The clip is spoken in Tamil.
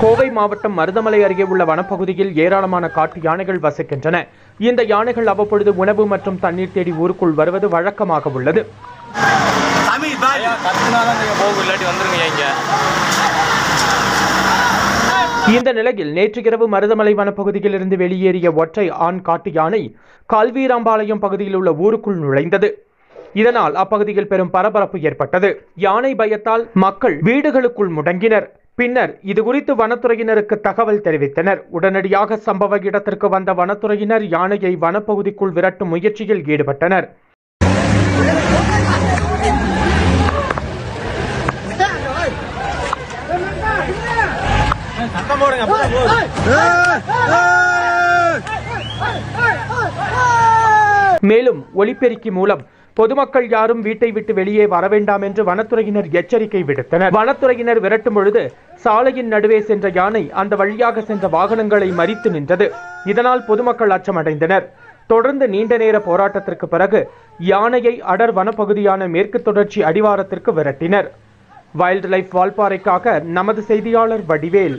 கோவை மாவட்டம் மருதமலை அருகே உள்ள வனப்பகுதியில் ஏராளமான காட்டு யானைகள் வசிக்கின்றன. இந்த யானைகள் அவ்வப்பொழுது உணவு மற்றும் தண்ணீர் தேடி ஊருக்குள் வருவது வழக்கமாக உள்ளது. இந்த நிலையில் நேற்று இரவு மருதமலை வனப்பகுதியில் இருந்து வெளியேறிய ஒற்றை ஆண் காட்டு யானை கல்வீராம்பாளையம் பகுதியில் உள்ள ஊருக்குள் நுழைந்தது. இதனால் அப்பகுதியில் பெரும் பரபரப்பு ஏற்பட்டது. யானை பயத்தால் மக்கள் வீடுகளுக்குள் முடங்கினர். பின்னர் இதுகுறித்து வனத்துறையினருக்கு தகவல் தெரிவித்தனர். உடனடியாக சம்பவ இடத்திற்கு வந்த வனத்துறையினர் யானையை வனப்பகுதிக்குள் விரட்டும் முயற்சியில் ஈடுபட்டனர். மேலும் ஒலிபெருக்கி மூலம் பொதுமக்கள் யாரும் வீட்டை விட்டு வெளியே வர வேண்டாம் என்று வனத்துறையினர் எச்சரிக்கை விடுத்தனர். வனத்துறையினர் விரட்டும் பொழுது சாலையின் நடுவே சென்ற யானை அந்த வழியாக சென்ற வாகனங்களை மறித்து நின்றது. இதனால் பொதுமக்கள் அச்சமடைந்தனர். தொடர்ந்து நீண்ட நேர போராட்டத்திற்கு பிறகு யானையை அடர் வனப்பகுதியான மேற்கு தொடர்ச்சி அடிவாரத்திற்கு விரட்டினர். வைல்ட் லைஃப் வால்பாறைக்காக நமது செய்தியாளர் வடிவேல்.